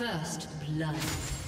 First blood.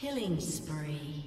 Killing spree.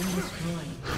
been destroyed.